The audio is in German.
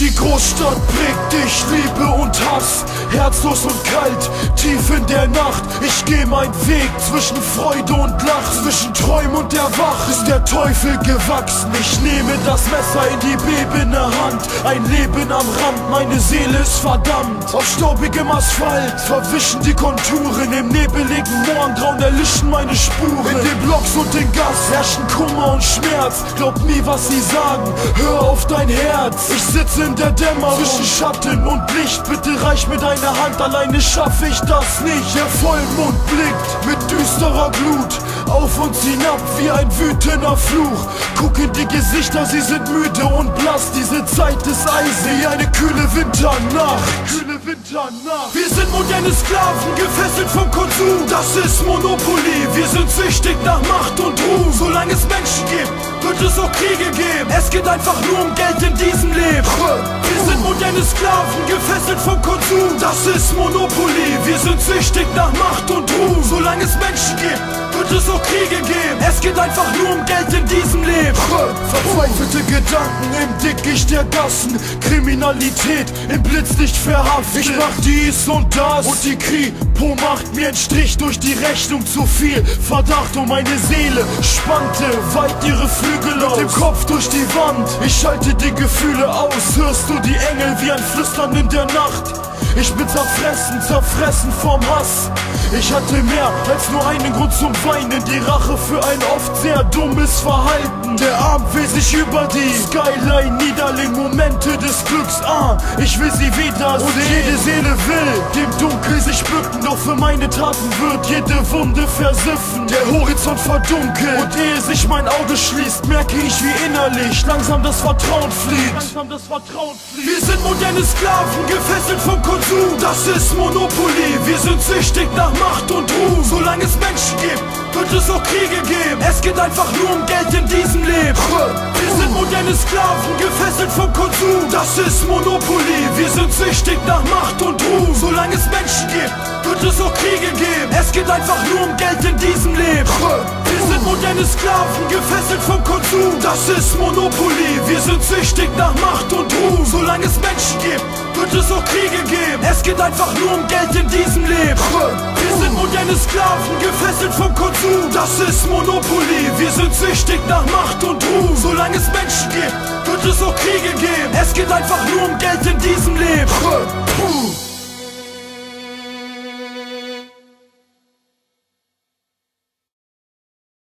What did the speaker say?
Die Großstadt prägt dich, Liebe und Hass, herzlos und kalt, tief in der Nacht. Ich geh mein Weg zwischen Freude und Lach, zwischen Träum und Erwach ist der Teufel gewachsen. Ich nehme das Messer in die bebende Hand, ein Leben am Rand, meine Seele ist verdammt. Auf staubigem Asphalt verwischen die Konturen, im nebeligen Morgengrauen erlischen meine Spuren. In den Blocks und den Gas herrschen Kummer und Schmerz. Glaub nie, was sie sagen, hör auf dein Herz. Ich sitze in der Dämmerung zwischen Schatten und Licht. Bitte reich mir deine Hand, alleine schaffe ich das nicht. Der Vollmond blickt mit düsterer Glut auf uns hinab wie ein wütender Fluch. Guck in die Gesichter, sie sind müde und blass. Diese Zeit ist eisig eine kühle Winternacht. Kühle Winternacht. Wir sind moderne Sklaven, gefesselt vom Konsum. Das ist Monopoly. Wir sind süchtig nach Macht und Ruhm. Solange es Menschen gibt, wird es auch Kriege geben. Es geht einfach nur um Geld in diesem Leben. Wir sind moderne Sklaven, gefesselt vom Konsum. Das ist Monopoly. Wir sind süchtig nach Macht und Ruhm. Solange es Menschen gibt, wird es auch Kriege geben. Es geht einfach nur um Geld in diesem Leben. Gedanken im Dickicht der Gassen. Kriminalität im Blitzlicht verhaftet. Ich mach dies und das. Und die Kripo macht mir einen Strich durch die Rechnung zu viel. Verdacht um meine Seele spannte weit ihre Flügel aus. Mit dem Kopf durch die Wand. Ich schalte die Gefühle aus. Hörst du die Engel wie ein Flüstern in der Nacht? Ich bin zerfressen, zerfressen vom Hass. Ich hatte mehr als nur einen Grund zum Weinen. Die Rache für ein oft sehr dummes Verhalten. Der Arm will sich über die Skyline niederlegen. Momente des Glücks ah, Ich will sie wiedersehen. Und jede Seele will dem Dunkel sich bücken. Doch für meine Taten wird jede Wunde versiffen. Der Horizont verdunkelt. Und ehe sich mein Auge schließt, merke ich wie innerlich langsam das Vertrauen flieht. Langsam das Vertrauen flieht. Wir sind moderne Sklaven, gefesselt vom Konsum. Das ist Monopoly. Wir sind süchtig nach Macht und Ruhm. Solange es Menschen gibt, wird es auch Kriege geben. Es geht einfach nur um Geld in diesem Leben. Wir sind moderne Sklaven, gefesselt vom Konsum. Das ist Monopoly. Wir sind süchtig nach Macht und Ruhm. Solange es Menschen gibt, wird es auch Kriege geben. Es geht einfach nur um Geld in diesem Leben. Wir sind moderne Sklaven, gefesselt vom Konsum. Das ist Monopoly. Wir sind süchtig nach Macht und Ruhm. Solange es Menschen gibt, wird es auch Kriege geben. Es geht einfach nur um Geld in diesem Leben. Wir sind moderne Sklaven, gefesselt vom Konsum. Das ist Monopoly. Wir sind süchtig nach Macht und Ruhm. Solange es Menschen gibt, wird es auch Kriege geben. Es geht einfach nur um Geld in diesem Leben.